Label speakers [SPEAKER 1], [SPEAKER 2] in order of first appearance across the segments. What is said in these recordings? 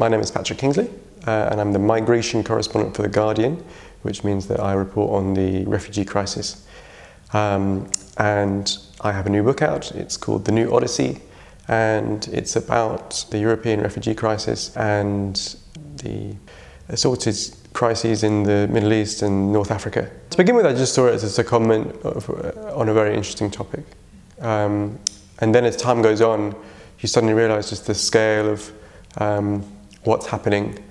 [SPEAKER 1] My name is Patrick Kingsley, uh, and I'm the migration correspondent for The Guardian, which means that I report on the refugee crisis. Um, and I have a new book out. It's called The New Odyssey, and it's about the European refugee crisis and the assorted crises in the Middle East and North Africa. To begin with, I just saw it as a comment of, uh, on a very interesting topic. Um, and then as time goes on, you suddenly realize just the scale of um, what's happening.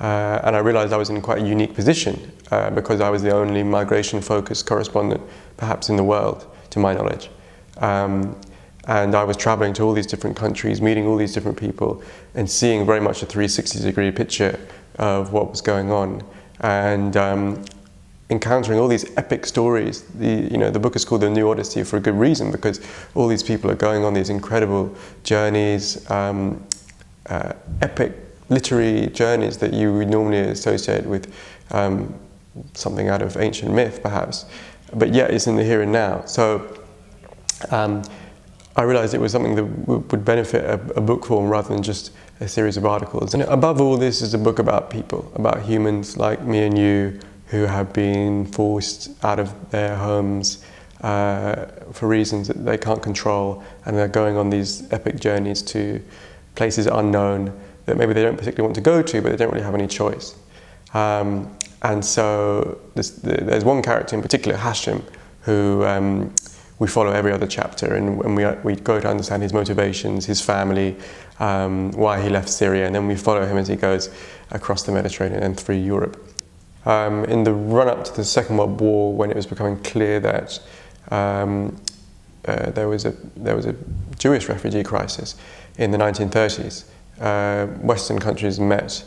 [SPEAKER 1] Uh, and I realized I was in quite a unique position uh, because I was the only migration focused correspondent, perhaps in the world, to my knowledge. Um, and I was traveling to all these different countries, meeting all these different people, and seeing very much a 360 degree picture of what was going on. And um, encountering all these epic stories. The, you know, the book is called The New Odyssey for a good reason because all these people are going on these incredible journeys, um, uh, epic literary journeys that you would normally associate with um, something out of ancient myth, perhaps, but yet it's in the here and now. So um, I realized it was something that would benefit a, a, book form rather than just a series of articles. And above all, this is a book about people, about humans like me and you who have been forced out of their homes uh, for reasons that they can't control, and they're going on these epic journeys to places unknown that maybe they don't particularly want to go to, but they don't really have any choice. Um, and so this, there's one character in particular, Hashim, who um, we follow every other chapter, and, and we, we go to understand his motivations, his family, um, why he left Syria, and then we follow him as he goes across the Mediterranean and through Europe. Um, in the run up to the Second World War, when it was becoming clear that um, uh, there, was a, there was a Jewish refugee crisis in the 1930s, uh, Western countries met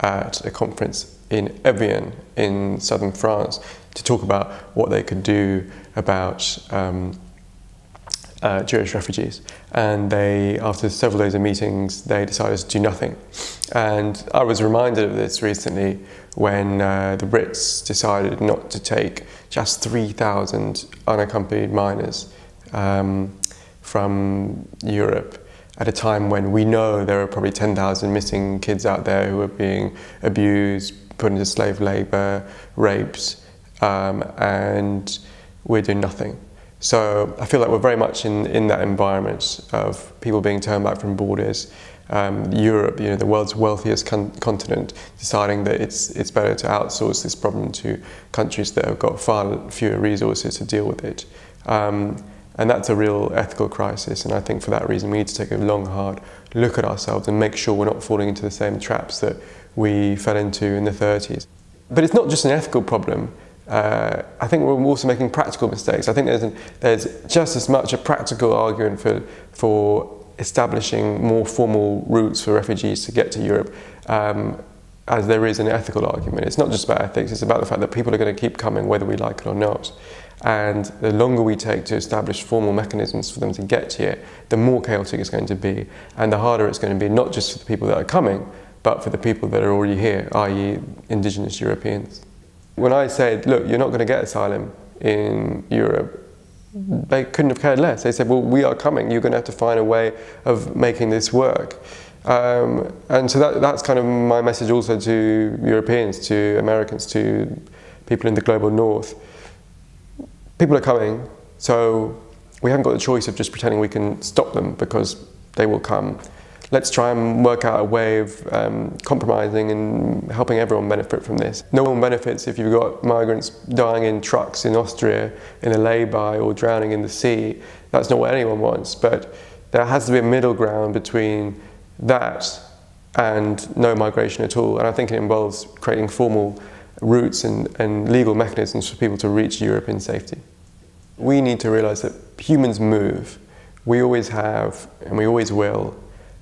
[SPEAKER 1] at a conference in Evian in southern France to talk about what they could do about um, uh, Jewish refugees. And they, after several days of meetings, they decided to do nothing. And I was reminded of this recently when uh, the Brits decided not to take just 3,000 unaccompanied minors um, from Europe at a time when we know there are probably 10,000 missing kids out there who are being abused, put into slave labour, raped, um, and we're doing nothing. So I feel like we're very much in, in that environment of people being turned back from borders, um, Europe, you know, the world's wealthiest con continent, deciding that it's, it's better to outsource this problem to countries that have got far fewer resources to deal with it. Um, and that's a real ethical crisis, and I think for that reason we need to take a long, hard look at ourselves and make sure we're not falling into the same traps that we fell into in the 30s. But it's not just an ethical problem. Uh, I think we're also making practical mistakes. I think there's, an, there's just as much a practical argument for, for establishing more formal routes for refugees to get to Europe um, as there is an ethical argument. It's not just about ethics, it's about the fact that people are going to keep coming whether we like it or not. And the longer we take to establish formal mechanisms for them to get here, the more chaotic it's going to be, and the harder it's going to be, not just for the people that are coming, but for the people that are already here, i.e., indigenous Europeans. When I said, look, you're not going to get asylum in Europe, they couldn't have cared less. They said, well, we are coming, you're going to have to find a way of making this work. Um, and so that, that's kind of my message also to Europeans, to Americans, to people in the global north. People are coming, so we haven't got the choice of just pretending we can stop them because they will come let's try and work out a way of um, compromising and helping everyone benefit from this. No one benefits if you've got migrants dying in trucks in Austria in a lay-by or drowning in the sea. That's not what anyone wants, but there has to be a middle ground between that and no migration at all. And I think it involves creating formal routes and, and legal mechanisms for people to reach Europe in safety. We need to realize that humans move. We always have, and we always will,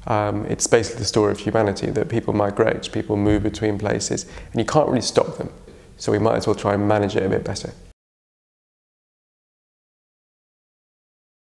[SPEAKER 1] um, it's basically the story of humanity that people migrate, people move between places, and you can't really stop them. So we might as well try and manage it a bit better.